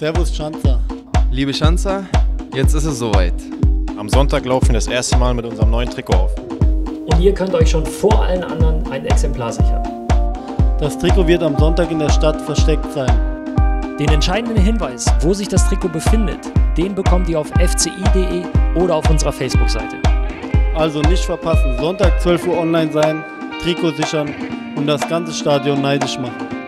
Servus Schanzer. Liebe Schanzer, jetzt ist es soweit. Am Sonntag laufen wir das erste Mal mit unserem neuen Trikot auf. Und ihr könnt euch schon vor allen anderen ein Exemplar sichern. Das Trikot wird am Sonntag in der Stadt versteckt sein. Den entscheidenden Hinweis, wo sich das Trikot befindet, den bekommt ihr auf fci.de oder auf unserer Facebook-Seite. Also nicht verpassen, Sonntag 12 Uhr online sein, Trikot sichern und das ganze Stadion neidisch machen.